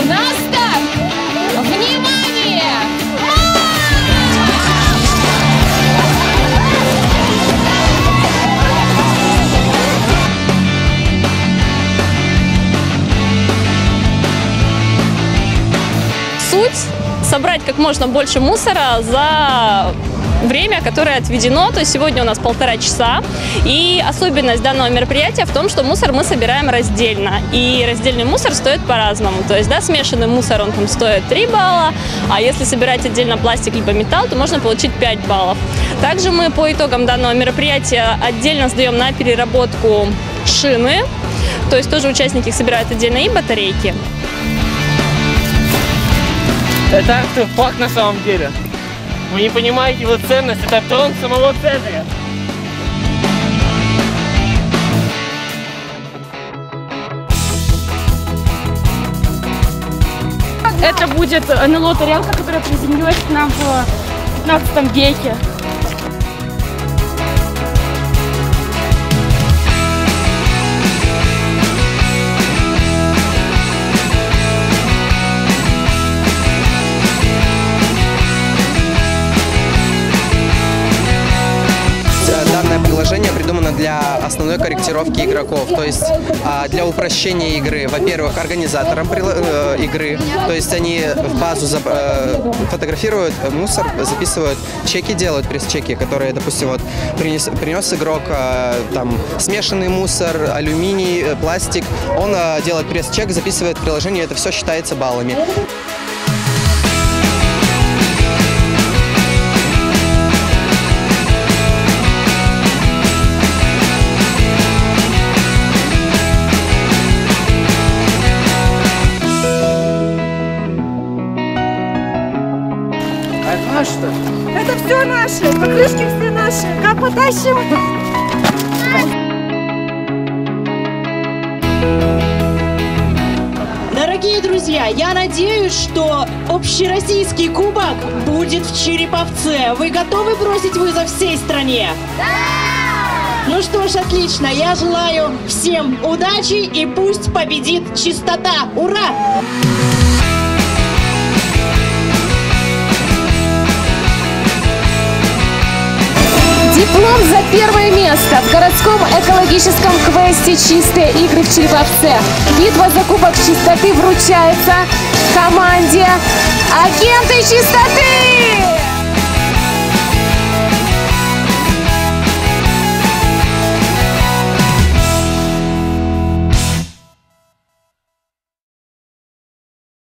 у внимание! Суть собрать как можно больше мусора за время, которое отведено, то есть сегодня у нас полтора часа. И особенность данного мероприятия в том, что мусор мы собираем раздельно. И раздельный мусор стоит по-разному. То есть, да, смешанный мусор, он там стоит 3 балла, а если собирать отдельно пластик либо металл, то можно получить 5 баллов. Также мы по итогам данного мероприятия отдельно сдаем на переработку шины, то есть тоже участники собирают отдельно и батарейки. Это артефакт на самом деле. Вы не понимаете его ценность, это трон самого Цезаря. Это будет НЛО тарелка, которая приземлилась к нам в 15 веке. Для основной корректировки игроков, то есть а, для упрощения игры. Во-первых, организаторам э, игры, то есть они в базу э, фотографируют мусор, записывают чеки, делают пресс-чеки, которые, допустим, вот принес, принес игрок э, там смешанный мусор, алюминий, э, пластик, он э, делает пресс-чек, записывает приложение, это все считается баллами. А что? Это все наши, покрышки все наши. Как потащим? Дорогие друзья, я надеюсь, что общероссийский кубок будет в Череповце. Вы готовы бросить вызов всей стране? Да! Ну что ж, отлично. Я желаю всем удачи и пусть победит чистота. Ура! Диплом за первое место в городском экологическом квесте «Чистые игры в Череповце». Битва за кубок чистоты вручается команде «Агенты чистоты».